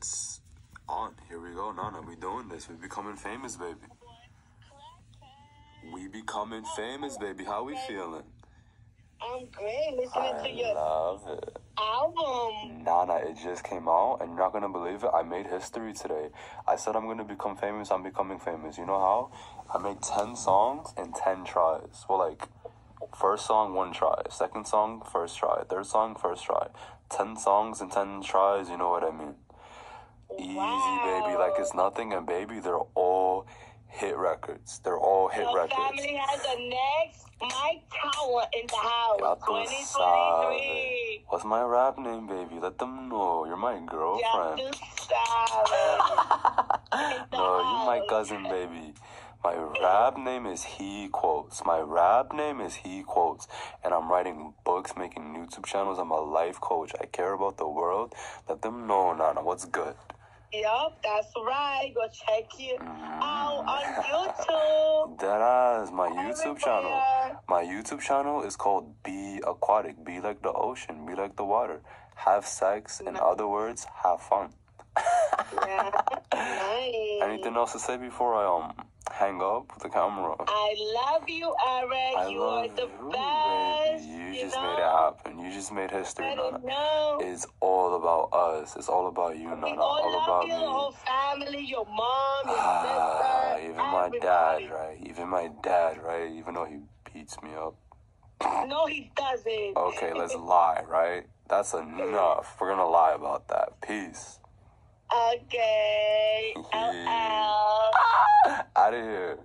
it's on. Here we go, Nana. We doing this. We becoming famous, baby. We becoming famous, baby. How we feeling? I'm great listening to I your love it. album. Nana, it just came out, and you're not gonna believe it. I made history today. I said I'm gonna become famous. I'm becoming famous. You know how? I made ten songs in ten tries. Well, like first song one try, second song first try, third song first try, ten songs in ten tries. You know what I mean? Easy, baby. Like it's nothing, and baby, they're all hit records. They're all hit Your records. family has the next Mike Tower in the house. Ya tú 2023. What's my rap name, baby? Let them know. You're my girlfriend. tú sabes. In No, you're my cousin, baby. My rap name is He Quotes. My rap name is He Quotes. And I'm writing books, making YouTube channels. I'm a life coach. I care about the world. Let them know, Nana, what's good. Yup, that's right. Go check it out on YouTube. That is my YouTube channel. My YouTube channel is called Be Aquatic. Be like the ocean. Be like the water. Have sex. In other words, have fun. Yeah, nice. Anything else to say before I um hang up with the camera? I love you, Eric. I you are the you, best. baby. You, you just know? made it happen. You just made history, I Nana. It's all about us. It's all about you, Nana. all All about you, the whole me. family, your mom, your Ah, sister, even my dad, right? Even my dad, right? Even though he beats me up. No, he doesn't. Okay, let's lie, right? That's enough. We're gonna lie about that. Peace. Okay. Yeah. LL. Out of here.